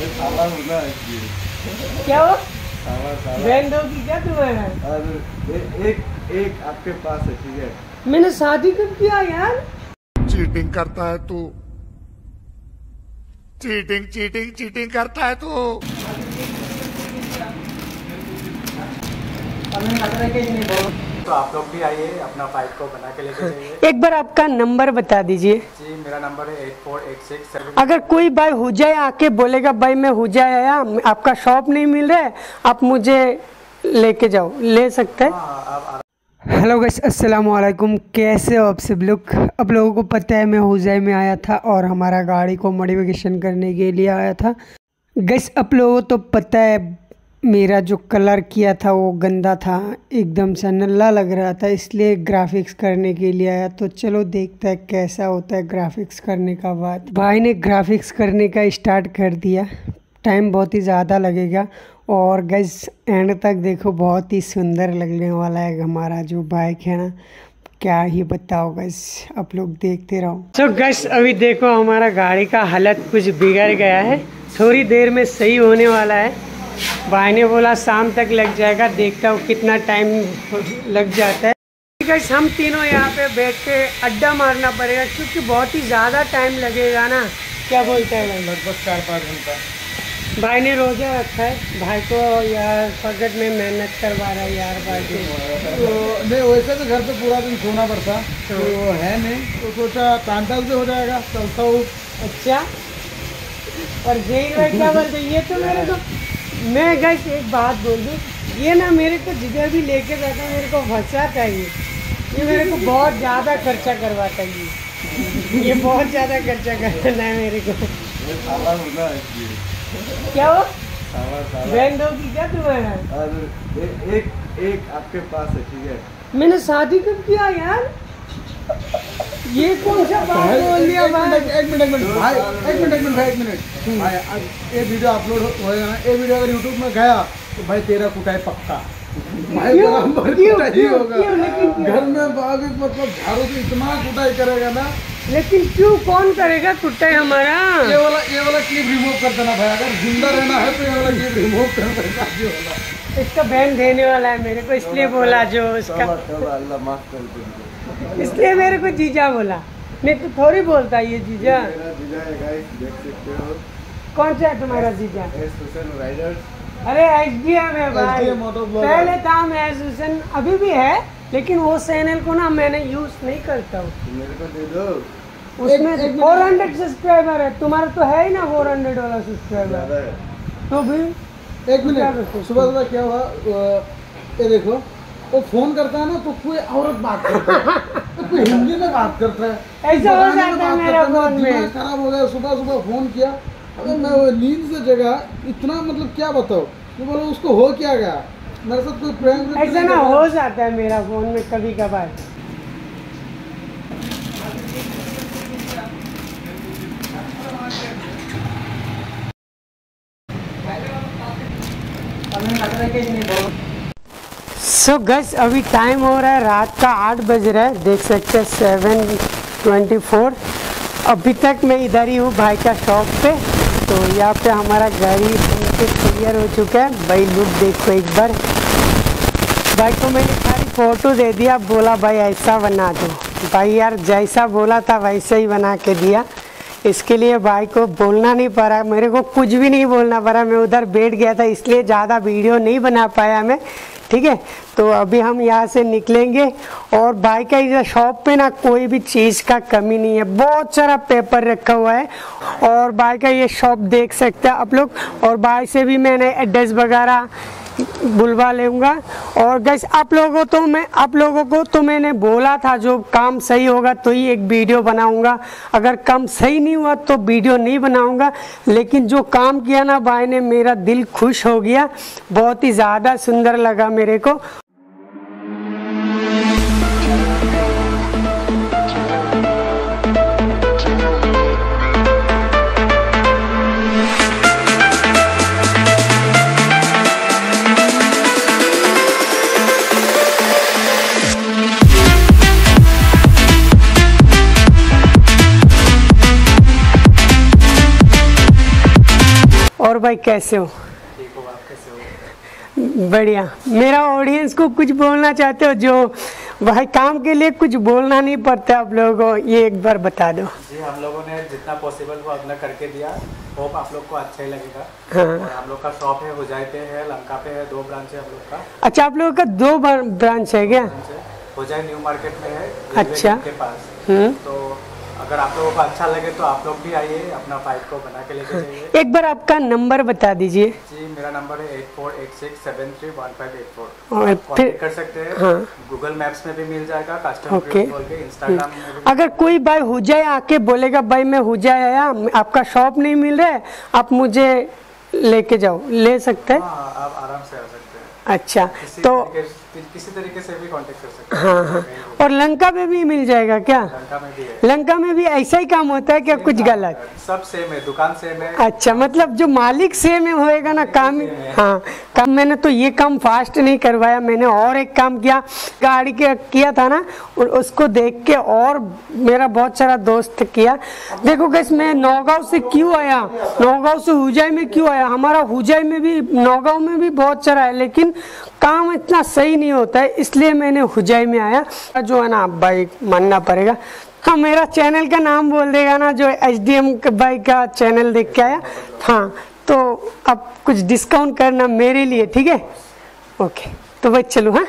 ये साला हूँ ना इसलिए क्या हो साला साला। बहन दो की क्या तुम्हारा? एक एक आपके पास है ठीक है? मैंने शादी कब किया यार? चीटिंग करता है तू। चीटिंग चीटिंग चीटिंग करता है तू। तो आप लोग भी आइए अपना बाइक को बना के लेके जाइए। एक बार आपका नंबर बता दीजिए। जी मेरा नंबर है eight four eight six seven अगर कोई भाई हुजाई आके बोलेगा भाई मैं हुजाई आया आपका शॉप नहीं मिल रहा है आप मुझे लेके जाओ ले सकते हैं? हेलो गैस अस्सलाम वालेकुम कैसे हो आप सब लोग? आप लोगों को पता है मैं हुजाई में आया था और हमारा गाड़ी को मॉडिफिकेशन करने के लिए आया था। गैस आप लोगों को तो पता है मेरा जो कलर किया था वो गंदा था, एकदम से नल्ला लग रहा था, इसलिए ग्राफिक्स करने के लिए आया। तो चलो देखता है कैसा होता है ग्राफिक्स करने का बाद भाई ने ग्राफिक्स करने का स्टार्ट कर दिया। टाइम बहुत ही ज़्यादा लगेगा। और गैस एंड तक देखो, बहुत ही सुंदर लगने वाला है हमारा जो बाइक है ना। क्या ही बताओ गैस आप लोग देखते रहो। तो गैस अभी देखो हमारा गाड़ी का हालत कुछ बिगड़ गया है। थोड़ी देर में सही होने वाला है। भाई ने बोला शाम तक लग जाएगा देखता हूँ कितना टाइम लग जाता है. गैस हम तीनों यहाँ पे बैठ के अड्डा मारना पड़ेगा क्योंकि बहुत ही ज़्यादा टाइम लगेगा ना। क्या बोलते हैं? भाई लगभग चार पाँच घंटा। भाई ने रोजा रखा है। भाई को यार फगट में मेहनत करवा रहा है यार भाई को। तो नहीं वैसे तो घर पे पूरा दिन सोना पड़ता तो है नहीं तो सोचा टांटा से हो जाएगा चलता हूँ। अच्छा। और जेल में क्या बोलते ये तो मेरे को मैं गैस एक बात बोल दूँ ये ना मेरे को जिधर भी लेके जाता मेरे को फंसाता है ये ये मेरे को बहुत ज़्यादा खर्चा करवाता है ये। ये बहुत ज़्यादा खर्चा करना है मेरे को। क्या हो बहन दो की क्या तुम्हारा एक एक आपके पास है ठीक है? मैंने शादी कब किया यार? ये कौन सा बात बोल दिया भाई? एक मिनट एक मिनट भाई एक मिनट एक मिनट भाई एक मिनट। भाई अब ये वीडियो अपलोड होएगा ना ये वीडियो अगर यूट्यूब में गया तो भाई तेरा कुटाई पक्का। भाई बराबर? कुटाई होगा? घर में बाग मतलब झाड़ू से इतना कुटाई करेगा ना। लेकिन क्यों? कौन करेगा कुट्टा हमारा? ये वाला ये वाला क्लिप रिमूव कर देना भाई अगर ज़िंदा रहना है तो ये वाला क्लिप रिमूव कर देना। ये वाला इसका बैन देने वाला है मेरे को इसलिए बोला जो तौबा, अल्लाह माफ़ कर दे। इसलिए मेरे को जीजा बोला। नहीं तो थोड़ी बोलता ये जीजा। मेरा जीजा है देख सकते हो। कौन सा है तुम्हारा जीजा? अरे एच डी एम है भाई। पहले था मैं एस हुसैन अभी भी है लेकिन वो चैनल को ना मैंने यूज़ नहीं करता हूँ। मेरे को दे दो। उसमें। फोर हंड्रेड सब्सक्राइबर है। तुम्हारा तो है ही ना फोर हंड्रेड वाला सब्सक्राइबर तो भी एक मिनट सुबह सुबह क्या हुआ? ये देखो। वो फ़ोन करता है ना तो कोई औरत बात करता है तो कोई हिंदी में बात करता है ऐसा हो जाता है मेरा फ़ोन में। खराब हो गया सुबह सुबह फ़ोन किया। अबे मैं वो नींद से जगह इतना मतलब क्या बताओ तो बोलो उसको हो क्या गया? मेरे साथ कोई प्रैंक ऐसा ना हो जाता है मेरा फ़ोन में कभी कभार सो गस अभी टाइम हो रहा है, रात का आठ बज रहा है। देख सकते हैं सेवन ट्वेंटी फोर अभी तक मैं इधर ही हूँ, भाई का शॉप पे। तो यहाँ पे हमारा गाड़ी क्लियर हो चुका है। भाई लुक देखो एक बार। भाई को मैंने खाली फ़ोटो दे दिया, बोला, भाई, ऐसा बना दो। भाई यार, जैसा बोला था, वैसे ही बना के दिया। इसके लिए भाई को बोलना नहीं पड़ा। मेरे को कुछ भी नहीं बोलना पड़ा। मैं उधर बैठ गया था, इसलिए ज़्यादा वीडियो नहीं बना पाया मैं। ठीक है? तो अभी हम यहाँ से निकलेंगे और भाई का इधर शॉप पे ना कोई भी चीज़ का कमी नहीं है। बहुत सारा पेपर रखा हुआ है और भाई का ये शॉप देख सकते हैं आप लोग। और भाई से भी मैंने एड्रेस वगैरह बुलवा लूँगा। और गैस आप लोगों तो मैं, आप लोगों को तो मैंने बोला था, जो काम सही होगा तो ही एक वीडियो बनाऊँगा। अगर काम सही नहीं हुआ तो वीडियो नहीं बनाऊँगा। लेकिन जो काम किया ना भाई ने, मेरा दिल खुश हो गया। बहुत ही ज़्यादा सुंदर लगा मेरे को। भाई कैसे हो? ठीक हो आप कैसे हो बढ़िया। मेरा ऑडियंस को कुछ बोलना चाहते हो जो भाई काम के लिए कुछ बोलना नहीं पड़ता आप लोगों को ये एक बार बता दो। जी हम लोगों ने जितना पॉसिबल वो अपना करके दिया। होप आप लोग को अच्छा ही लगेगा। हाँ। और हम लोग का शॉप है हुजाई पे है लंका पे है दो ब्रांच है हम लोग का। अच्छा आप लोगों का दो ब्रांच है क्या? हुजाई न्यू मार्केट में है अच्छा। के पास। हम्म। तो अगर आप लोगों को अच्छा लगे तो आप लोग भी आइए अपना बाइक को बना के लेके जाइए। एक बार आपका नंबर बता दीजिए। जी मेरा नंबर है eight four eight six seven three one five eight four फिर कर सकते हैं। हाँ। गूगल मैप्स में भी मिल जाएगा कस्टम ओके। इंस्टाग्राम अगर कोई भाई हो जाए आके बोलेगा भाई मैं हुजाई आया आपका शॉप नहीं मिल रहा है आप मुझे लेके जाओ। ले सकते हैं? हाँ आप आराम से आ सकते हैं। अच्छा तो किसी तरीके से भी कांटेक्ट कर सकते हैं। हाँ हाँ। और लंका में भी मिल जाएगा क्या? लंका में भी है। लंका में भी ऐसा ही काम होता है क्या? कुछ गलत? सब सेम है दुकान सेम है। अच्छा मतलब जो मालिक सेम होएगा ना काम हाँ काम मैंने तो ये काम फास्ट नहीं करवाया मैंने और एक काम किया। गाड़ी के किया था ना और उसको देख के और मेरा बहुत सारा दोस्त किया। देखो गैस मैं नौगांव से क्यों आया? नौगांव से हुजाई में क्यों आया? हमारा हुजाई में भी नौगांव में भी बहुत सारा है लेकिन काम इतना सही नहीं होता है, इसलिए मैंने हुजाई में आया। जो है ना भाई मानना पड़ेगा। हाँ मेरा चैनल का नाम बोल देगा ना, जो एच डी एम भाई का चैनल देख के आया। हाँ तो अब कुछ डिस्काउंट करना मेरे लिए, ठीक है? ओके तो भाई चलो हाँ?